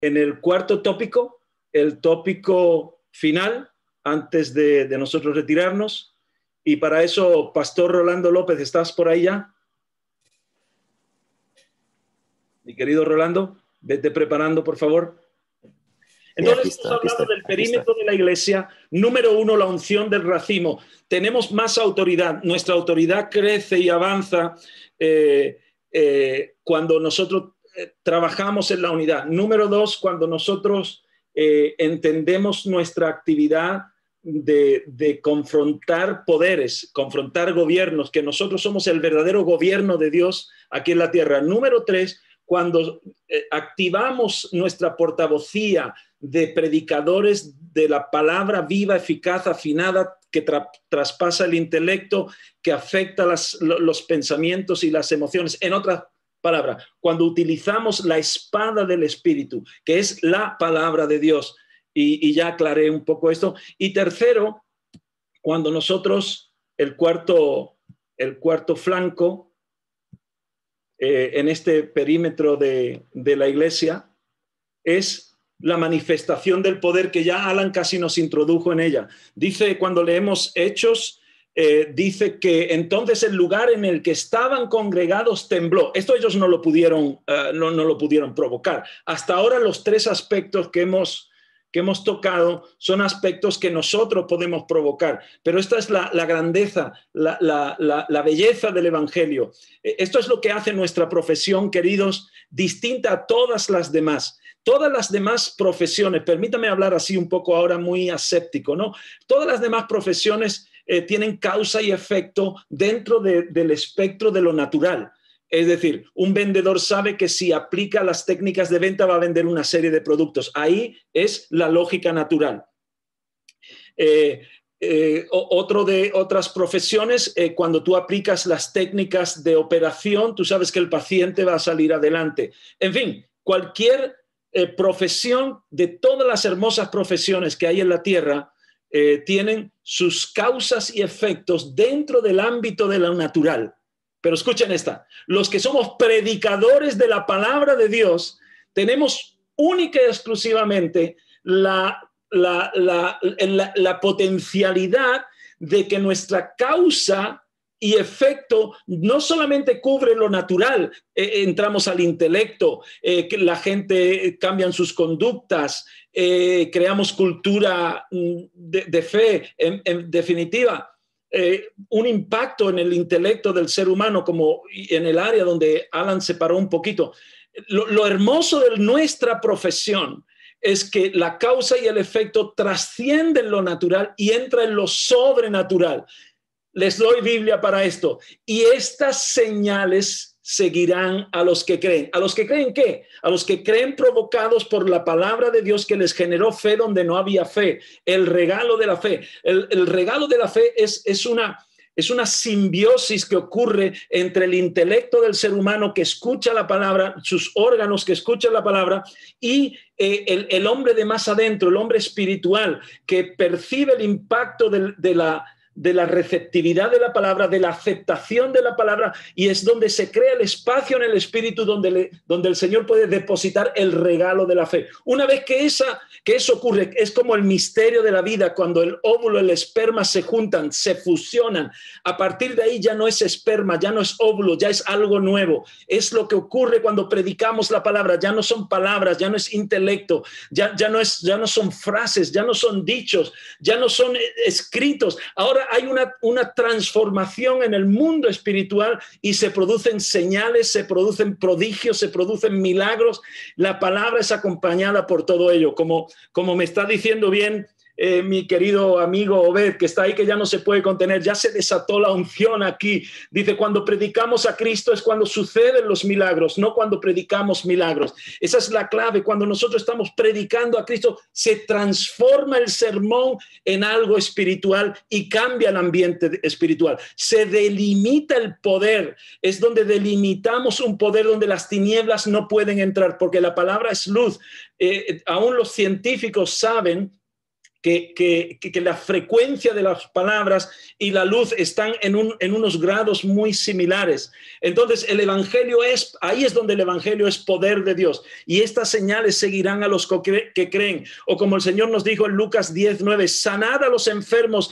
en el cuarto tópico, el tópico final, antes de, de nosotros retirarnos. Y para eso, Pastor Rolando López, ¿estás por ahí ya? Mi querido Rolando, vete preparando, por favor. Entonces, estamos hablando del perímetro de la iglesia. Número uno, la unción del racimo. Tenemos más autoridad. Nuestra autoridad crece y avanza eh, eh, cuando nosotros trabajamos en la unidad. Número dos, cuando nosotros entendemos nuestra actividad de, confrontar poderes, confrontar gobiernos, que nosotros somos el verdadero gobierno de Dios aquí en la tierra. Número tres, cuando eh, activamos nuestra portavocía de predicadores de la palabra viva, eficaz, afinada, que traspasa el intelecto, que afecta los pensamientos y las emociones. En otras palabras, cuando utilizamos la espada del Espíritu, que es la palabra de Dios, y, ya aclaré un poco esto. Y tercero, cuando nosotros, el cuarto, el cuarto flanco, eh, en este perímetro de, la iglesia es la manifestación del poder que ya Alan casi nos introdujo en ella. Dice cuando leemos Hechos, eh, dice que entonces el lugar en el que estaban congregados tembló. Esto ellos no lo pudieron, eh, no, no, lo pudieron provocar. Hasta ahora los tres aspectos que hemos que hemos tocado son aspectos que nosotros podemos provocar, pero esta es la, grandeza, la, belleza del Evangelio. E, esto es lo que hace nuestra profesión, queridos, distinta a todas las demás. Todas las demás profesiones, permítame hablar así un poco ahora muy aséptico, ¿no? Todas las demás profesiones eh, tienen causa y efecto dentro del espectro de lo natural. Es decir, un vendedor sabe que si aplica las técnicas de venta va a vender una serie de productos. Ahí es la lógica natural. Eh, eh, otro de otras profesiones, cuando tú aplicas las técnicas de operación, tú sabes que el paciente va a salir adelante. En fin, cualquier profesión de todas las hermosas profesiones que hay en la tierra tienen sus causas y efectos dentro del ámbito de lo natural. Pero escuchen esta, los que somos predicadores de la palabra de Dios, tenemos única y exclusivamente la, la, potencialidad de que nuestra causa y efecto no solamente cubre lo natural, eh, entramos al intelecto, eh, la gente cambia sus conductas, eh, creamos cultura mm, de, fe, en definitiva, eh, un impacto en el intelecto del ser humano, como en el área donde Alan se paró un poquito. Lo, hermoso de nuestra profesión es que la causa y el efecto trascienden lo natural y entra en lo sobrenatural. Les doy Biblia para esto. Y estas señales seguirán a los que creen. ¿A los que creen qué? A los que creen provocados por la palabra de Dios que les generó fe donde no había fe. El regalo de la fe. El, regalo de la fe es, es una... Es una simbiosis que ocurre entre el intelecto del ser humano que escucha la palabra, sus órganos que escuchan la palabra, y eh, el, hombre de más adentro, el hombre espiritual, que percibe el impacto de la, de la receptividad de la palabra, de la aceptación de la palabra, y es donde se crea el espacio en el espíritu donde, donde el Señor puede depositar el regalo de la fe. Una vez que, esa, que eso ocurre, es como el misterio de la vida, cuando el óvulo el esperma se juntan, se fusionan, a partir de ahí ya no es esperma, ya no es óvulo, ya es algo nuevo. Es lo que ocurre cuando predicamos la palabra, ya no son palabras, ya no es intelecto, ya, ya, no, es, ya no son frases, ya no son dichos, ya no son escritos. Ahora hay una, una transformación en el mundo espiritual y se producen señales, se producen prodigios, se producen milagros. La palabra es acompañada por todo ello, como, como me está diciendo bien eh, mi querido amigo Obed, que está ahí, que ya no se puede contener, ya se desató la unción aquí. Dice, cuando predicamos a Cristo es cuando suceden los milagros, no cuando predicamos milagros. Esa es la clave. Cuando nosotros estamos predicando a Cristo, se transforma el sermón en algo espiritual y cambia el ambiente espiritual. Se delimita el poder. Es donde delimitamos un poder donde las tinieblas no pueden entrar, porque la palabra es luz. Eh, aún los científicos saben que, que, la frecuencia de las palabras y la luz están en, un, en, unos grados muy similares. Entonces, el Evangelio es, ahí es donde el Evangelio es poder de Dios. Y estas señales seguirán a los que, creen. O como el Señor nos dijo en Lucas 10, 9, sanad a los enfermos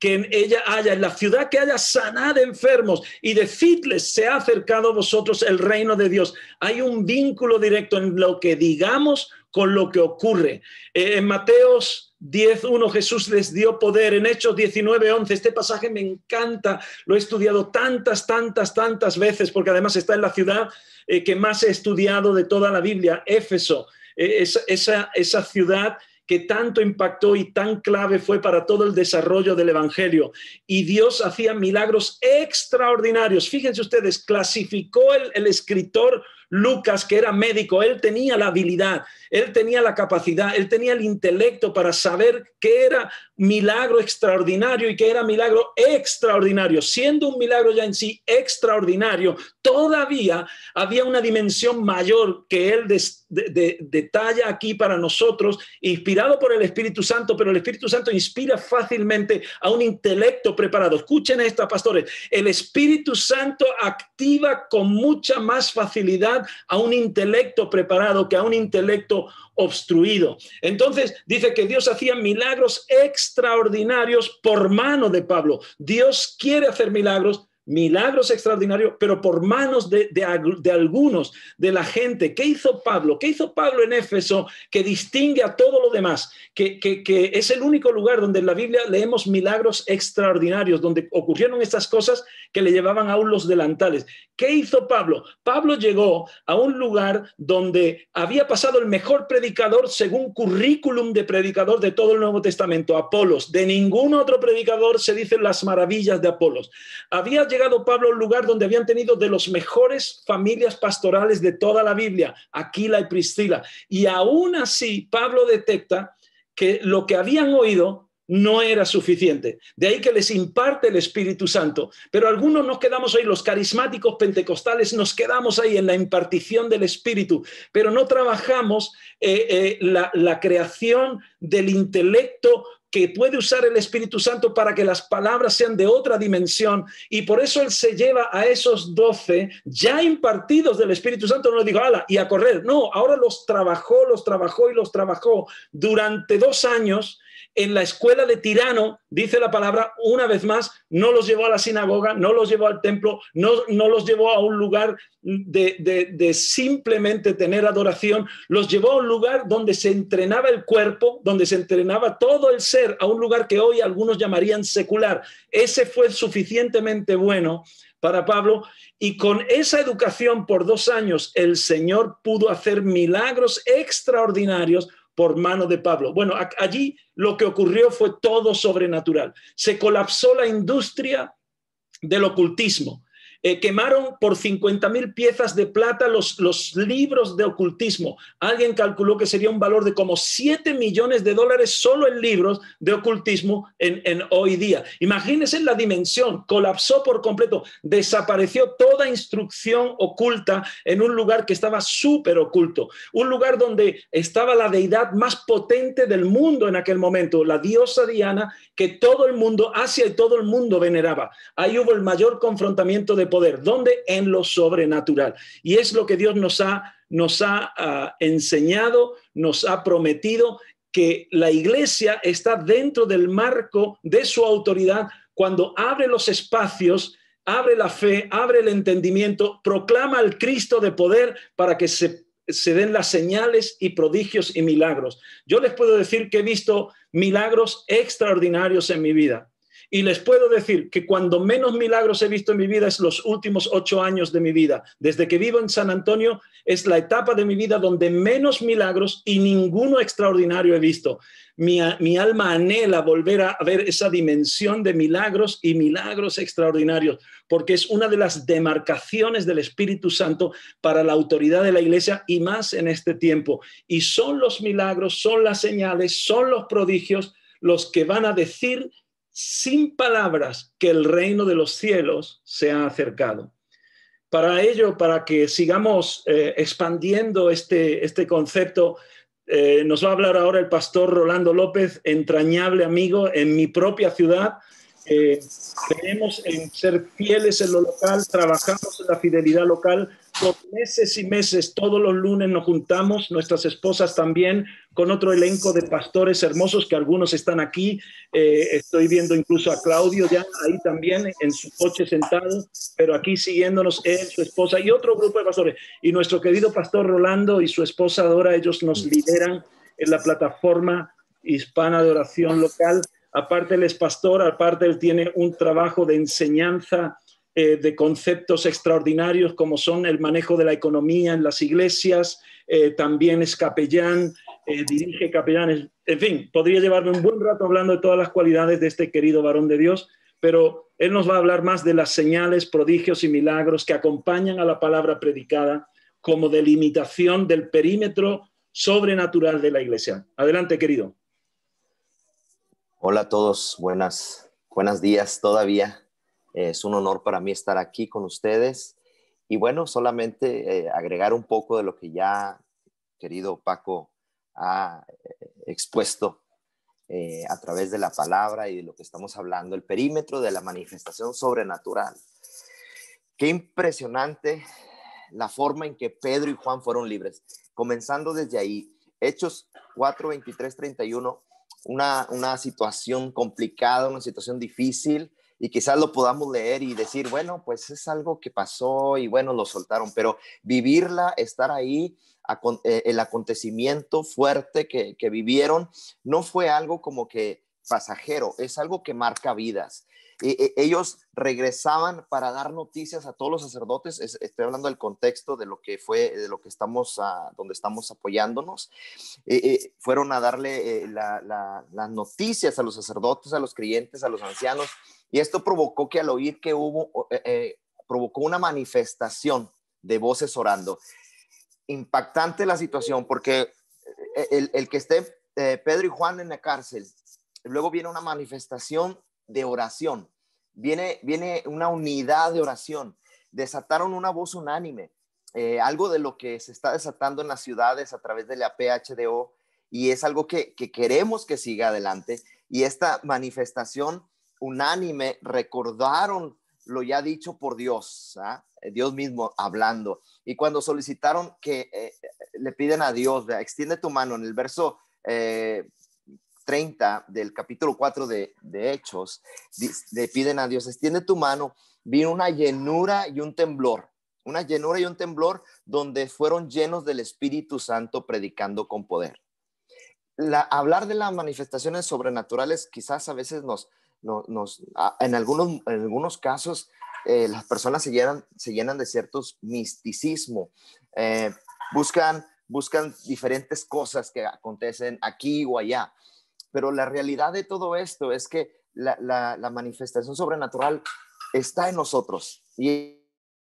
que en ella haya, en la ciudad que haya sanad enfermos y decidles, se ha acercado a vosotros el reino de Dios. Hay un vínculo directo en lo que digamos con lo que ocurre. Eh, en Mateos 10.1 Jesús les dio poder. En Hechos 19.11, este pasaje me encanta, lo he estudiado tantas, tantas, tantas veces, porque además está en la ciudad eh, que más he estudiado de toda la Biblia, Éfeso. Eh, esa, esa ciudad que tanto impactó y tan clave fue para todo el desarrollo del Evangelio. Y Dios hacía milagros extraordinarios. Fíjense ustedes, clasificó el, el escritor Lucas, que era médico, él tenía la habilidad, él tenía la capacidad, él tenía el intelecto para saber qué era milagro extraordinario y qué era milagro extraordinario. Siendo un milagro ya en sí extraordinario, todavía había una dimensión mayor que él detalla aquí para nosotros, inspirado por el Espíritu Santo, pero el Espíritu Santo inspira fácilmente a un intelecto preparado. Escuchen esto, pastores, el Espíritu Santo activa con mucha más facilidad a un intelecto preparado que a un intelecto obstruido. Entonces dice que Dios hacía milagros extraordinarios por mano de Pablo. Dios quiere hacer milagros milagros extraordinarios, pero por manos de, de, algunos, de la gente. ¿Qué hizo Pablo? ¿Qué hizo Pablo en Éfeso que distingue a todo lo demás? Que, que, que, es el único lugar donde en la Biblia leemos milagros extraordinarios, donde ocurrieron estas cosas que le llevaban aún los delantales. ¿Qué hizo Pablo? Pablo llegó a un lugar donde había pasado el mejor predicador según currículum de predicador de todo el Nuevo Testamento, Apolos. De ningún otro predicador se dicen las maravillas de Apolos. Había llegado Pablo a un lugar donde habían tenido de los mejores familias pastorales de toda la Biblia, Aquila y Priscila. Y aún así, Pablo detecta que lo que habían oído no era suficiente. De ahí que les imparte el Espíritu Santo. Pero algunos nos quedamos ahí, los carismáticos pentecostales, nos quedamos ahí en la impartición del Espíritu, pero no trabajamos eh, eh, la creación del intelecto que puede usar el Espíritu Santo para que las palabras sean de otra dimensión. Y por eso Él se lleva a esos doce ya impartidos del Espíritu Santo. No le digo, ala, y a correr. No, ahora los trabajó, los trabajó y los trabajó durante dos años en la escuela de Tirano, dice la palabra, una vez más, no los llevó a la sinagoga, no los llevó al templo, no, no los llevó a un lugar de, de, simplemente tener adoración, los llevó a un lugar donde se entrenaba el cuerpo, donde se entrenaba todo el ser, a un lugar que hoy algunos llamarían secular. Ese fue suficientemente bueno para Pablo y con esa educación por dos años el Señor pudo hacer milagros extraordinarios por mano de Pablo. Bueno, allí lo que ocurrió fue todo sobrenatural. Se colapsó la industria del ocultismo. Eh, quemaron por 50 mil piezas de plata los, los libros de ocultismo. Alguien calculó que sería un valor de como 7 millones de dólares solo en libros de ocultismo en, en hoy día. Imagínense la dimensión, colapsó por completo, desapareció toda instrucción oculta en un lugar que estaba súper oculto, un lugar donde estaba la deidad más potente del mundo en aquel momento, la diosa Diana, que todo el mundo, Asia y todo el mundo veneraba. Ahí hubo el mayor confrontamiento de poder. ¿Dónde? En lo sobrenatural. Y es lo que Dios nos ha, nos ha ah, enseñado, nos ha prometido, que la iglesia está dentro del marco de su autoridad cuando abre los espacios abre la fe, abre el entendimiento, proclama al Cristo de poder para que se, se, den las señales y prodigios y milagros. Yo les puedo decir que he visto milagros extraordinarios en mi vida. Y les puedo decir que cuando menos milagros he visto en mi vida es los últimos ocho años de mi vida. Desde que vivo en San Antonio es la etapa de mi vida donde menos milagros y ninguno extraordinario he visto. Mi, mi alma anhela volver a ver esa dimensión de milagros y milagros extraordinarios, porque es una de las demarcaciones del Espíritu Santo para la autoridad de la iglesia y más en este tiempo. Y son los milagros, son las señales, son los prodigios los que van a decir sin palabras que el reino de los cielos se ha acercado. Para ello, para que sigamos eh, expandiendo este, este concepto, Eh, nos va a hablar ahora el pastor Rolando López, entrañable amigo en mi propia ciudad. Eh, creemos en ser fieles en lo local, trabajamos en la fidelidad local. Meses y meses, todos los lunes nos juntamos, nuestras esposas también, con otro elenco de pastores hermosos que algunos están aquí. Eh, estoy viendo incluso a Claudio ya ahí también en su coche sentado, pero aquí siguiéndonos él, su esposa y otro grupo de pastores. Y nuestro querido pastor Rolando y su esposa Dora, ellos nos lideran en la plataforma hispana de oración local aparte él es pastor, aparte él tiene un trabajo de enseñanza eh, de conceptos extraordinarios como son el manejo de la economía en las iglesias, eh, también es capellán, eh, dirige capellanes, en fin, podría llevarme un buen rato hablando de todas las cualidades de este querido varón de Dios, pero él nos va a hablar más de las señales, prodigios y milagros que acompañan a la palabra predicada como delimitación del perímetro sobrenatural de la iglesia. Adelante, querido. Hola a todos, buenas, buenos días todavía. Es un honor para mí estar aquí con ustedes. Y bueno, solamente eh, agregar un poco de lo que ya querido Paco ha eh, expuesto eh, a través de la palabra y de lo que estamos hablando, el perímetro de la manifestación sobrenatural. Qué impresionante la forma en que Pedro y Juan fueron libres, comenzando desde ahí. Hechos 4, 23, 31 una, una situación complicada, una situación difícil, y quizás lo podamos leer y decir, bueno, pues es algo que pasó y bueno, lo soltaron, pero vivirla, estar ahí, eh, el acontecimiento fuerte que, que, vivieron, no fue algo como que pasajero, es algo que marca vidas. E, ellos regresaban para dar noticias a todos los sacerdotes. estoy hablando del contexto de lo que fue, de lo que estamos, donde estamos apoyándonos. Eh, eh, fueron a darle eh, las noticias a los sacerdotes, a los creyentes, a los ancianos. Y esto provocó que al oír que hubo, provocó una manifestación de voces orando. Impactante la situación porque el que esté Pedro y Juan en la cárcel, luego viene una manifestación de oración. Viene, viene una unidad de oración. Desataron una voz unánime, eh, algo de lo que se está desatando en las ciudades a través de la PHDO y es algo que, queremos que siga adelante. Y esta manifestación unánime recordaron lo ya dicho por Dios, ¿ah? Dios mismo hablando. Y cuando solicitaron que eh, le piden a Dios, extiende tu mano en el verso eh, 30 del capítulo 4 de, Hechos, le piden a Dios, extiende tu mano, vino una llenura y un temblor, una llenura y un temblor donde fueron llenos del Espíritu Santo predicando con poder. La, hablar de las manifestaciones sobrenaturales quizás a veces nos, nos, en, algunos, en algunos casos eh, las personas se llenan, se llenan de ciertos misticismo, eh, buscan, buscan diferentes cosas que acontecen aquí o allá. Pero la realidad de todo esto es que la, manifestación sobrenatural está en nosotros y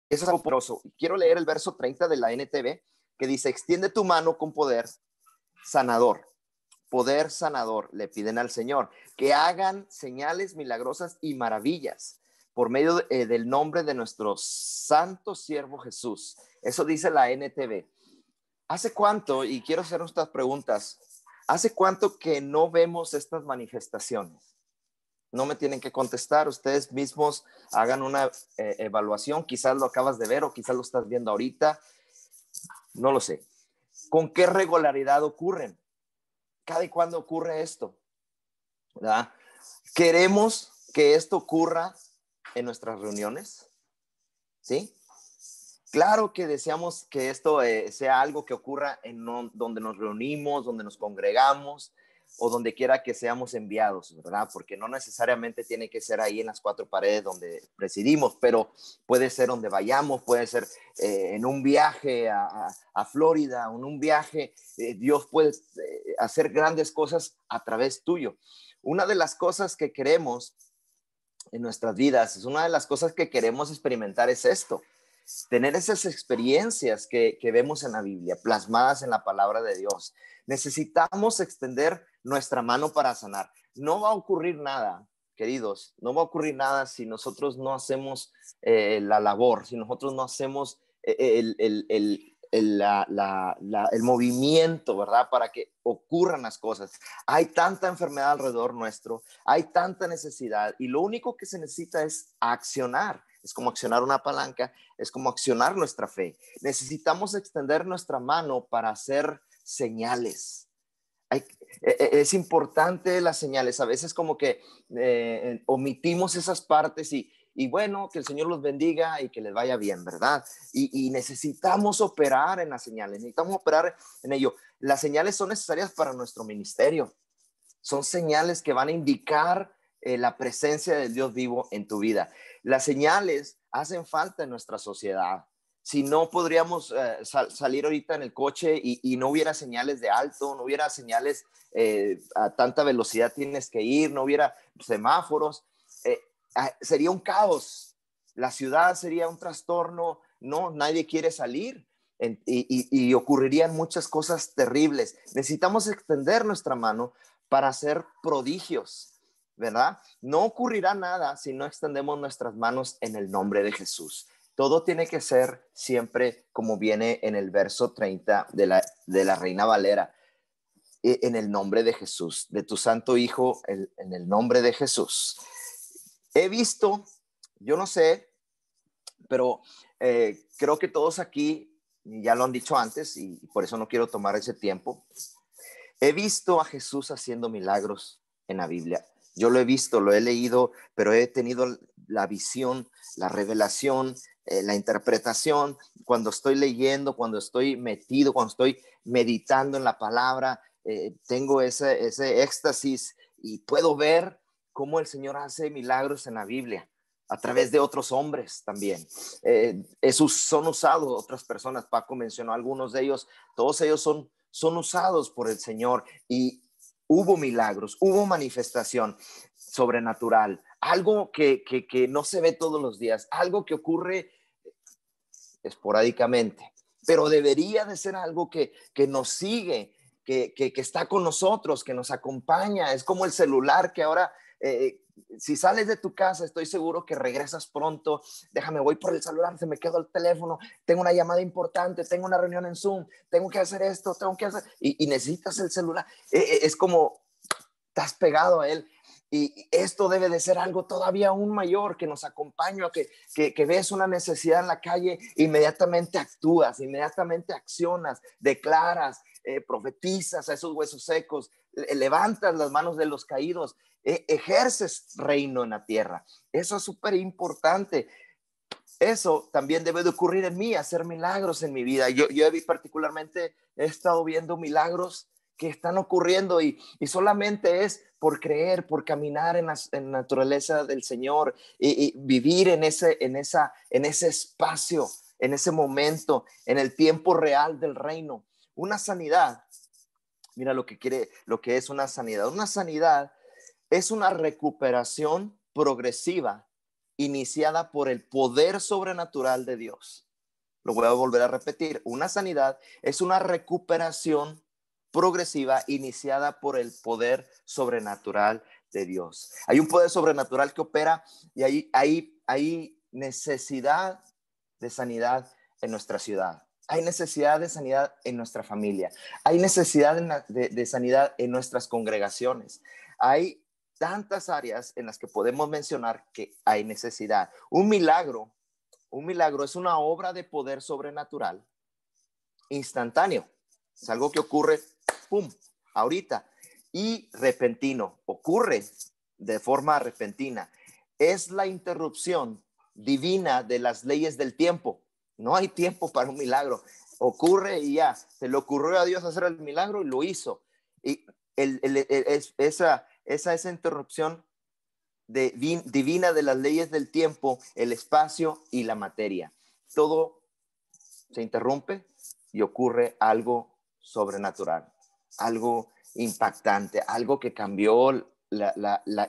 eso es algo poderoso. Quiero leer el verso 30 de la NTV que dice, extiende tu mano con poder sanador. Poder sanador, le piden al Señor, que hagan señales milagrosas y maravillas por medio eh, del nombre de nuestro santo siervo Jesús. Eso dice la NTV. ¿Hace cuánto? Y quiero hacer estas preguntas. ¿Hace cuánto que no vemos estas manifestaciones? No me tienen que contestar, ustedes mismos hagan una eh, evaluación, quizás lo acabas de ver o quizás lo estás viendo ahorita, no lo sé. ¿Con qué regularidad ocurren? ¿Cada y cuándo ocurre esto? ¿Queremos que esto ocurra en nuestras reuniones? ¿Sí? Claro que deseamos que esto eh, sea algo que ocurra en donde nos reunimos, donde nos congregamos o donde quiera que seamos enviados, ¿verdad? Porque no necesariamente tiene que ser ahí en las cuatro paredes donde presidimos, pero puede ser donde vayamos, puede ser eh, en un viaje a, Florida, en un viaje, eh, Dios puede hacer grandes cosas a través tuyo. Una de las cosas que queremos en nuestras vidas, es una de las cosas que queremos experimentar es esto, tener esas experiencias que, vemos en la Biblia, plasmadas en la palabra de Dios. Necesitamos extender nuestra mano para sanar. No va a ocurrir nada, queridos, no va a ocurrir nada si nosotros no hacemos eh, la labor, si nosotros no hacemos eh, el, el, el, movimiento, ¿verdad? Para que ocurran las cosas. Hay tanta enfermedad alrededor nuestro, hay tanta necesidad y lo único que se necesita es accionar. Es como accionar una palanca, es como accionar nuestra fe. Necesitamos extender nuestra mano para hacer señales. E, e, es importante las señales. A veces como que eh, omitimos esas partes y, y bueno, que el Señor los bendiga y que les vaya bien, ¿verdad? Y, necesitamos operar en las señales, necesitamos operar en ello. Las señales son necesarias para nuestro ministerio. Son señales que van a indicar eh, la presencia del Dios vivo en tu vida. Las señales hacen falta en nuestra sociedad. Si no podríamos eh, salir ahorita en el coche y, no hubiera señales de alto, no hubiera señales eh, a tanta velocidad tienes que ir, no hubiera semáforos, Ah, sería un caos, la ciudad sería un trastorno, no, nadie quiere salir y, ocurrirían muchas cosas terribles. Necesitamos extender nuestra mano para hacer prodigios, ¿verdad? No ocurrirá nada si no extendemos nuestras manos en el nombre de Jesús. Todo tiene que ser siempre como viene en el verso 30 de la, de la Reina Valera, e, en el nombre de Jesús, de tu Santo Hijo, en el nombre de Jesús. He visto, yo no sé, pero eh, creo que todos aquí ya lo han dicho antes y por eso no quiero tomar ese tiempo. He visto a Jesús haciendo milagros en la Biblia. Yo lo he visto, lo he leído, pero he tenido la visión, la revelación, eh, la interpretación. Cuando estoy leyendo, cuando estoy metido, cuando estoy meditando en la palabra, eh, tengo ese, éxtasis y puedo ver cómo el Señor hace milagros en la Biblia a través de otros hombres también. Eh, esos son usados otras personas. Paco mencionó algunos de ellos. Todos ellos son, son usados por el Señor y hubo milagros, hubo manifestación sobrenatural, algo que, que, no se ve todos los días, algo que ocurre esporádicamente, pero debería de ser algo que, que nos sigue, que, que, está con nosotros, que nos acompaña. Es como el celular que ahora eh, si sales de tu casa, estoy seguro que regresas pronto. Déjame, voy por el celular, se me quedó el teléfono, tengo una llamada importante, tengo una reunión en Zoom, tengo que hacer esto, tengo que hacer, y, necesitas el celular. Eh, eh, es como, estás pegado a él. Y esto debe de ser algo todavía aún mayor, que nos acompaña, que, que, que, ves una necesidad en la calle, inmediatamente actúas, inmediatamente accionas, declaras, profetizas a esos huesos secos, levantas las manos de los caídos, e, ejerces reino en la tierra. Eso es súper importante. Eso también debe de ocurrir en mí, hacer milagros en mi vida. Yo, yo particularmente he estado viendo milagros que están ocurriendo y, solamente es por creer, por caminar en la, naturaleza del Señor y, vivir en ese, en, esa, en ese espacio, en ese momento, en el tiempo real del reino. Una sanidad, mira lo que quiere, lo que es una sanidad. Una sanidad es una recuperación progresiva iniciada por el poder sobrenatural de Dios. Lo voy a volver a repetir. Una sanidad es una recuperación progresiva iniciada por el poder sobrenatural de Dios. Hay un poder sobrenatural que opera y hay, hay, hay necesidad de sanidad en nuestra ciudad. Hay necesidad de sanidad en nuestra familia. Hay necesidad de, sanidad en nuestras congregaciones. Hay tantas áreas en las que podemos mencionar que hay necesidad. Un milagro, un milagro es una obra de poder sobrenatural instantáneo. Es algo que ocurre, ¡pum!, ahorita. Y repentino, ocurre de forma repentina. Es la interrupción divina de las leyes del tiempo. No hay tiempo para un milagro. Ocurre y ya. Se le ocurrió a Dios hacer el milagro y lo hizo. Y esa, esa, esa interrupción divina de las leyes del tiempo, el espacio y la materia. Todo se interrumpe y ocurre algo sobrenatural, algo impactante, algo que cambió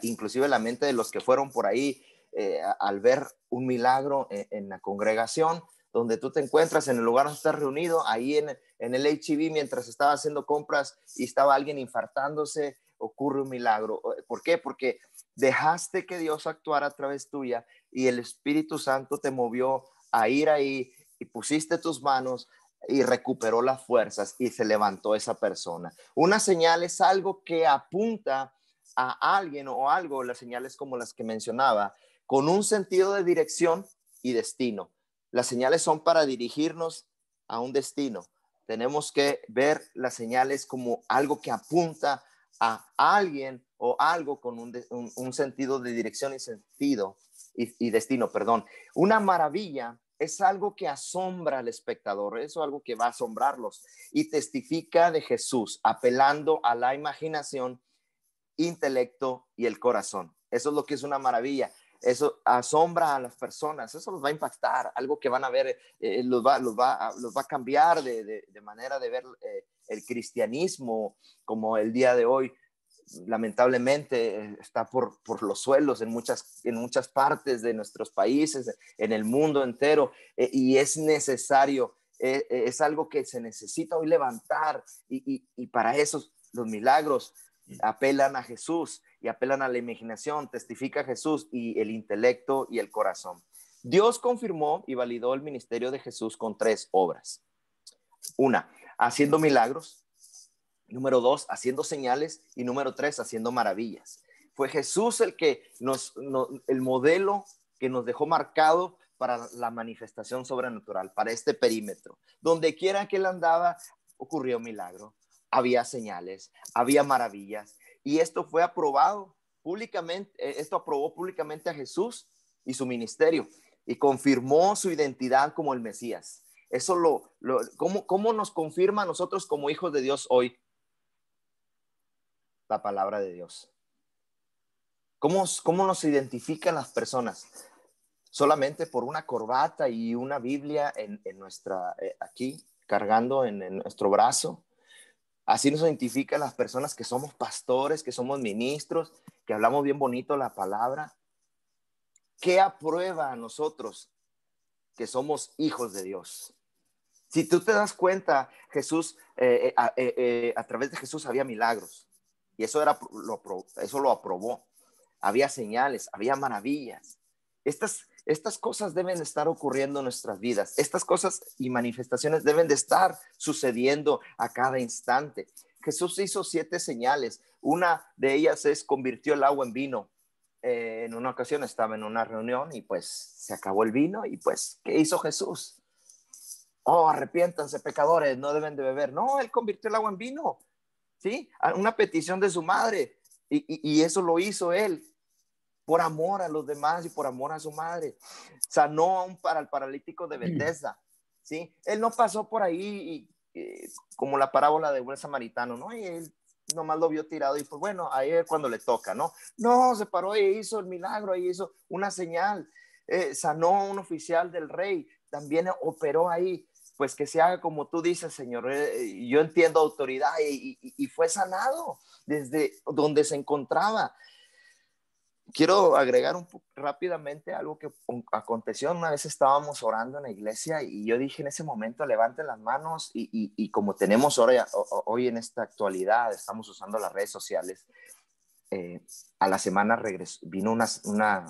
inclusive la mente de los que fueron por ahí eh, al ver un milagro en, la congregación, donde tú te encuentras en el lugar donde estás reunido, ahí en, en el HIV mientras estaba haciendo compras y estaba alguien infartándose, ocurre un milagro. ¿Por qué? Porque dejaste que Dios actuara a través tuya y el Espíritu Santo te movió a ir ahí y pusiste tus manos y recuperó las fuerzas y se levantó esa persona. Una señal es algo que apunta a alguien o algo, las señales como las que mencionaba, con un sentido de dirección y destino. Las señales son para dirigirnos a un destino. Tenemos que ver las señales como algo que apunta a alguien o algo con un, sentido de dirección y sentido y, destino, perdón. Una maravilla es algo que asombra al espectador, es algo que va a asombrarlos y testifica de Jesús, apelando a la imaginación, intelecto y el corazón. Eso es lo que es una maravilla eso asombra a las personas, eso los va a impactar, algo que van a ver, eh, los, va, los, va, los, va, a cambiar de, de, manera de ver eh, el cristianismo como el día de hoy. Lamentablemente eh, está por, por, los suelos en muchas, en muchas partes de nuestros países, en el mundo entero, y es necesario, es algo que se necesita hoy levantar, y, y, y para eso los milagros apelan a Jesús y apelan a la imaginación, testifica Jesús y el intelecto y el corazón. Dios confirmó y validó el ministerio de Jesús con tres obras. Una, haciendo milagros. Número dos, haciendo señales. Y número tres, haciendo maravillas. Fue Jesús el que nos, el modelo que nos dejó marcado para la manifestación sobrenatural, para este perímetro. Donde quiera que él andaba, ocurrió milagro había señales, había maravillas. Y esto fue aprobado públicamente, eh, esto aprobó públicamente a Jesús y su ministerio y confirmó su identidad como el Mesías. Eso lo, lo ¿cómo, nos confirma a nosotros como hijos de Dios hoy? La palabra de Dios. ¿Cómo, cómo nos identifican las personas? Solamente por una corbata y una Biblia en, nuestra, eh, aquí, cargando en nuestro brazo. Así nos identifican las personas que somos pastores, que somos ministros, que hablamos bien bonito la palabra. ¿Qué aprueba a nosotros que somos hijos de Dios? Si tú te das cuenta, Jesús, eh, eh, eh, a través de Jesús había milagros y eso, era, lo, eso lo aprobó. Había señales, había maravillas. Estas, estas cosas deben estar ocurriendo en nuestras vidas. Estas cosas y manifestaciones deben de estar sucediendo a cada instante. Jesús hizo siete señales. Una de ellas es convirtió el agua en vino. Eh, en una ocasión estaba en una reunión y pues se acabó el vino y pues, ¿qué hizo Jesús? Oh, arrepiéntanse pecadores, no deben de beber. No, él convirtió el agua en vino. ¿Sí? Una petición de su madre. y eso lo hizo él por amor a los demás y por amor a su madre. Sanó aún para el paralítico de Bethesda, ¿sí? Él no pasó por ahí y, como la parábola de buen samaritano, ¿no? Y él nomás lo vio tirado y pues bueno, ahí es cuando le toca, ¿no? No, se paró y hizo el milagro, y hizo una señal. Eh, sanó un oficial del rey, también operó ahí, pues que se haga como tú dices, Señor. Eh, yo entiendo autoridad y, y, fue sanado desde donde se encontraba quiero agregar un rápidamente algo que aconteció. Una vez estábamos orando en la iglesia y yo dije en ese momento, levanten las manos y, como tenemos ahora, hoy en esta actualidad, estamos usando las redes sociales, eh, a la semana regresó, vino una,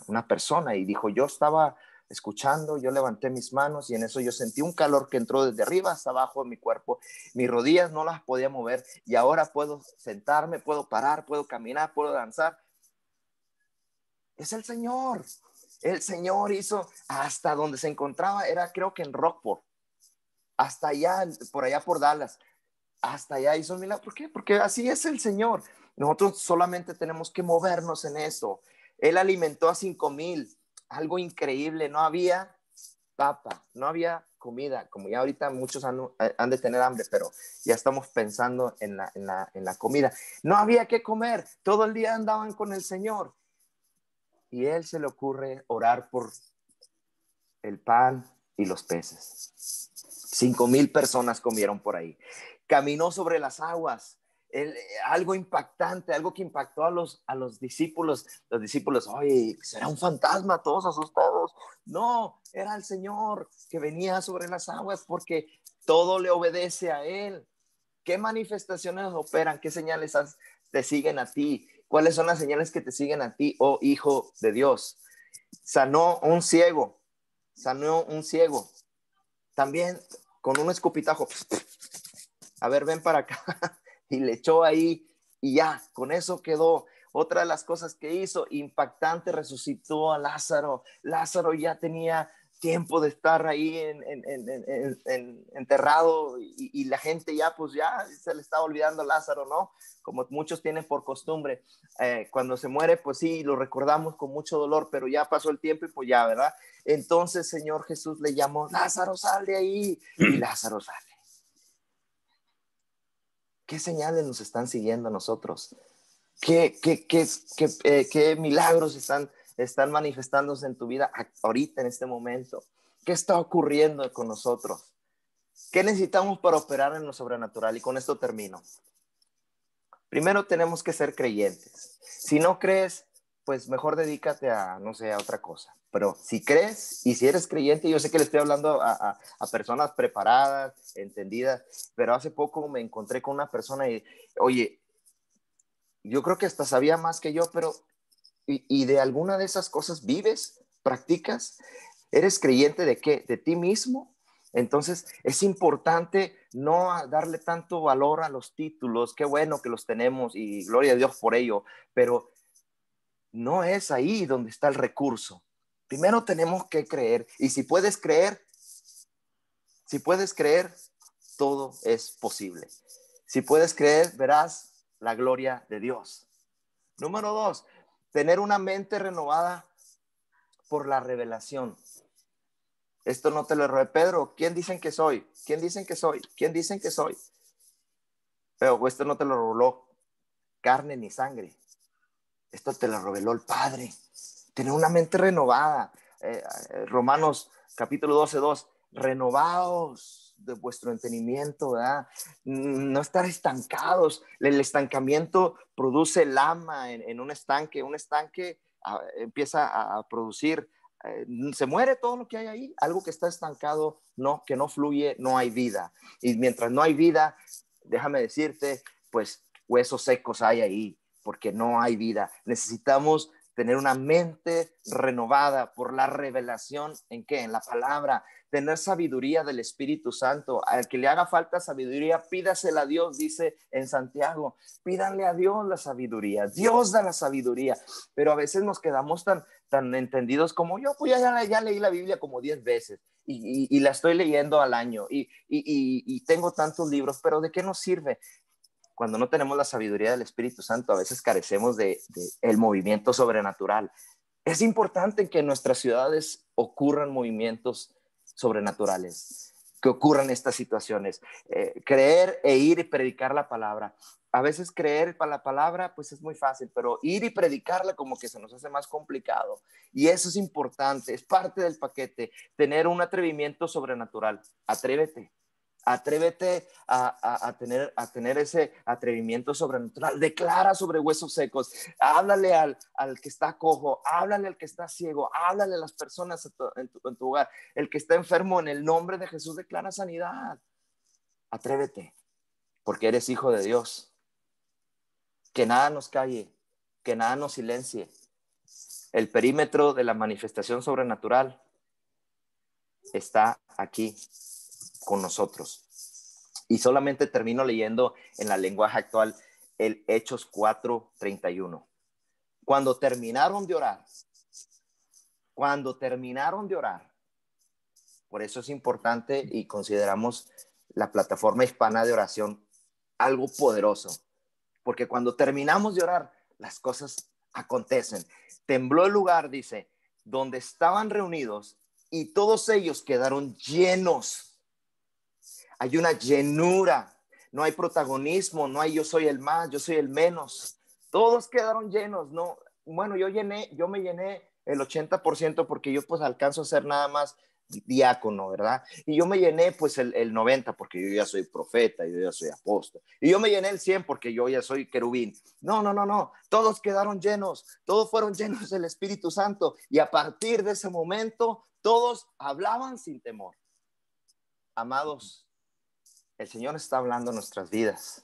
una, persona y dijo, yo estaba escuchando, yo levanté mis manos y en eso yo sentí un calor que entró desde arriba hasta abajo de mi cuerpo. Mis rodillas no las podía mover y ahora puedo sentarme, puedo parar, puedo caminar, puedo danzar es el Señor. El Señor hizo hasta donde se encontraba, era creo que en Rockport, hasta allá, por allá por Dallas, hasta allá hizo un. ¿Por qué? Porque así es el Señor. Nosotros solamente tenemos que movernos en eso. Él alimentó a cinco mil, algo increíble, no había papa, no había comida, como ya ahorita muchos han, de tener hambre, pero ya estamos pensando en la, en, la, en la comida. No había que comer, todo el día andaban con el Señor y él se le ocurre orar por el pan y los peces. Cinco mil personas comieron por ahí. Caminó sobre las aguas. algo impactante, algo que impactó a los, a los discípulos. Los discípulos, oye, ¿será un fantasma? Todos asustados. No, era el Señor que venía sobre las aguas porque todo le obedece a Él. ¿Qué manifestaciones operan? ¿Qué señales te siguen a ti? ¿Cuáles son las señales que te siguen a ti, oh hijo de Dios? Sanó un ciego, sanó un ciego. También con un escupitajo. A ver, ven para acá. Y le echó ahí y ya, con eso quedó. Otra de las cosas que hizo, impactante, resucitó a Lázaro. Lázaro ya tenía tiempo de estar ahí en, enterrado y, la gente ya pues ya se le estaba olvidando a Lázaro, ¿no? Como muchos tienen por costumbre. Eh, cuando se muere, pues sí, lo recordamos con mucho dolor, pero ya pasó el tiempo y pues ya, ¿verdad? Entonces Señor Jesús le llamó, Lázaro, sal de ahí. Y Lázaro sale. ¿Qué señales nos están siguiendo a nosotros? ¿Qué, qué, qué, qué, eh, qué milagros están están manifestándose en tu vida ahorita, en este momento? ¿Qué está ocurriendo con nosotros? ¿Qué necesitamos para operar en lo sobrenatural? Y con esto termino. Primero tenemos que ser creyentes. Si no crees, pues mejor dedícate a, no sé, a otra cosa. Pero si crees y si eres creyente, yo sé que le estoy hablando a, a, personas preparadas, entendidas, pero hace poco me encontré con una persona y, oye, yo creo que hasta sabía más que yo, pero y, de alguna de esas cosas vives, practicas, eres creyente de qué? De ti mismo. Entonces es importante no darle tanto valor a los títulos, qué bueno que los tenemos y gloria a Dios por ello, pero no es ahí donde está el recurso. Primero tenemos que creer y si puedes creer, si puedes creer, todo es posible. Si puedes creer, verás la gloria de Dios. Número dos, tener una mente renovada por la revelación. Esto no te lo robé Pedro. ¿Quién dicen que soy? ¿Quién dicen que soy? ¿Quién dicen que soy? Pero esto no te lo reveló carne ni sangre. Esto te lo reveló el Padre. Tener una mente renovada. Eh, eh, Romanos capítulo 12, 2. Renovados vuestro entendimiento, ¿verdad? No estar estancados. El estancamiento produce lama en, un estanque. Un estanque ah, empieza a, producir, eh, se muere todo lo que hay ahí. Algo que está estancado, no, que no fluye, no hay vida. Y mientras no hay vida, déjame decirte, pues huesos secos hay ahí, porque no hay vida. Necesitamos tener una mente renovada por la revelación en qué? En la palabra tener sabiduría del Espíritu Santo. Al que le haga falta sabiduría, pídasela a Dios, dice en Santiago. Pídanle a Dios la sabiduría. Dios da la sabiduría. Pero a veces nos quedamos tan, tan entendidos como yo, pues ya, ya, leí la Biblia como diez veces y, la estoy leyendo al año y, y tengo tantos libros, pero ¿de qué nos sirve? Cuando no tenemos la sabiduría del Espíritu Santo, a veces carecemos de, el movimiento sobrenatural. Es importante que en nuestras ciudades ocurran movimientos sobrenaturales, que ocurran estas situaciones. Eh, creer e ir y predicar la palabra. A veces creer para la palabra, pues es muy fácil, pero ir y predicarla como que se nos hace más complicado. Y eso es importante, es parte del paquete, tener un atrevimiento sobrenatural. Atrévete, Atrévete a, tener, a tener ese atrevimiento sobrenatural. Declara sobre huesos secos. Háblale al, que está cojo. Háblale al que está ciego. Háblale a las personas en tu, en tu hogar. El que está enfermo, en el nombre de Jesús, declara sanidad. Atrévete, porque eres hijo de Dios. Que nada nos calle, que nada nos silencie. El perímetro de la manifestación sobrenatural está aquí con nosotros. Y solamente termino leyendo en la lenguaje actual el Hechos 4:31. Cuando terminaron de orar, cuando terminaron de orar, por eso es importante y consideramos la plataforma hispana de oración algo poderoso, porque cuando terminamos de orar, las cosas acontecen. Tembló el lugar, dice, donde estaban reunidos y todos ellos quedaron llenos hay una llenura, no hay protagonismo, no hay yo soy el más, yo soy el menos. Todos quedaron llenos, no. Bueno, yo llené, yo me llené el 80% porque yo pues alcanzo a ser nada más diácono, ¿verdad? Y yo me llené pues el, el 90 porque yo ya soy profeta, yo ya soy apóstol. Y yo me llené el 100 porque yo ya soy querubín. No, no, no, no. Todos quedaron llenos, todos fueron llenos del Espíritu Santo. Y a partir de ese momento, todos hablaban sin temor. Amados, el Señor está hablando nuestras vidas.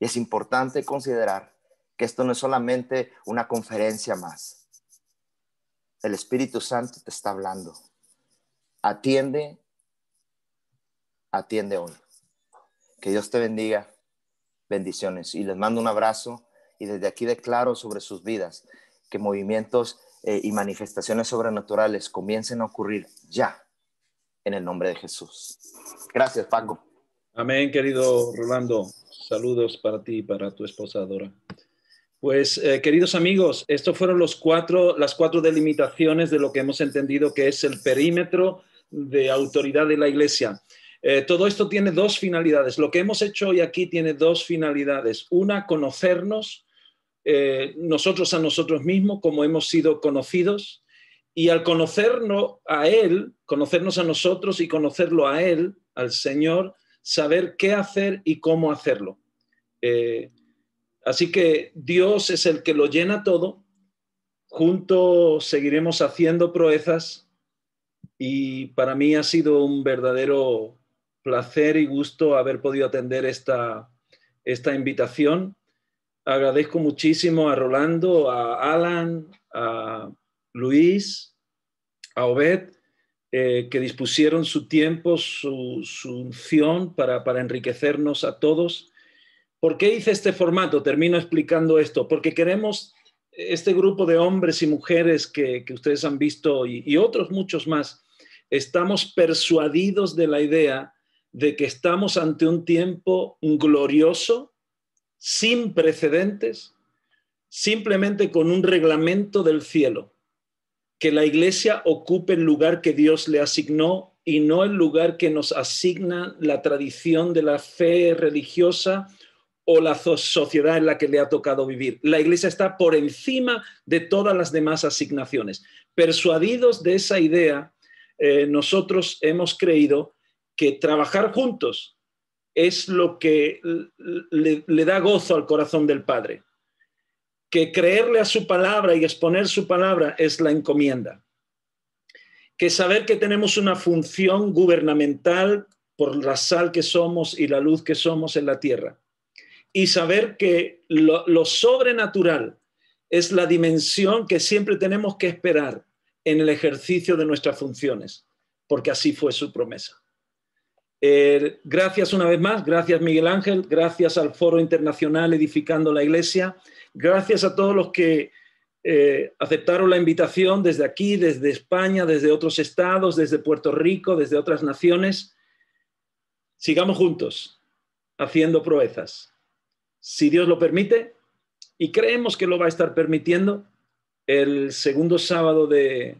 Y es importante considerar que esto no es solamente una conferencia más. El Espíritu Santo te está hablando. Atiende atiende hoy. Que Dios te bendiga. Bendiciones. Y les mando un abrazo y desde aquí declaro sobre sus vidas que movimientos eh, y manifestaciones sobrenaturales comiencen a ocurrir ya en el nombre de Jesús. Gracias, Paco. Amén, querido Rolando. Saludos para ti y para tu esposa Dora. Pues, eh, queridos amigos, estos fueron los cuatro, las cuatro delimitaciones de lo que hemos entendido que es el perímetro de autoridad de la Iglesia. Eh, todo esto tiene dos finalidades. Lo que hemos hecho hoy aquí tiene dos finalidades. Una, conocernos eh, nosotros a nosotros mismos, como hemos sido conocidos, y al conocernos a Él, conocernos a nosotros y conocerlo a Él, al Señor, saber qué hacer y cómo hacerlo. Así que Dios es el que lo llena todo. Juntos seguiremos haciendo proezas y para mí ha sido un verdadero placer y gusto haber podido atender esta, esta invitación. Agradezco muchísimo a Rolando, a Alan, a Luis, a Obed, eh, que dispusieron su tiempo, su, su unción para, para enriquecernos a todos ¿Por qué hice este formato? Termino explicando esto. Porque queremos este grupo de hombres y mujeres que, ustedes han visto y, otros muchos más, estamos persuadidos de la idea de que estamos ante un tiempo glorioso, sin precedentes, simplemente con un reglamento del cielo, que la iglesia ocupe el lugar que Dios le asignó y no el lugar que nos asigna la tradición de la fe religiosa o la sociedad en la que le ha tocado vivir. La Iglesia está por encima de todas las demás asignaciones. Persuadidos de esa idea, eh, nosotros hemos creído que trabajar juntos es lo que le, le da gozo al corazón del Padre, que creerle a su palabra y exponer su palabra es la encomienda, que saber que tenemos una función gubernamental por la sal que somos y la luz que somos en la tierra y saber que lo, sobrenatural es la dimensión que siempre tenemos que esperar en el ejercicio de nuestras funciones, porque así fue su promesa. Eh, gracias una vez más, gracias Miguel Ángel, gracias al Foro Internacional Edificando la Iglesia, gracias a todos los que eh, aceptaron la invitación desde aquí, desde España, desde otros estados, desde Puerto Rico, desde otras naciones. Sigamos juntos haciendo proezas si Dios lo permite, y creemos que lo va a estar permitiendo, el segundo sábado de,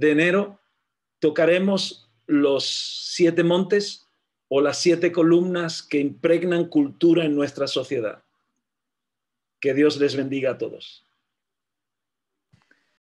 enero tocaremos los siete montes o las siete columnas que impregnan cultura en nuestra sociedad. Que Dios les bendiga a todos.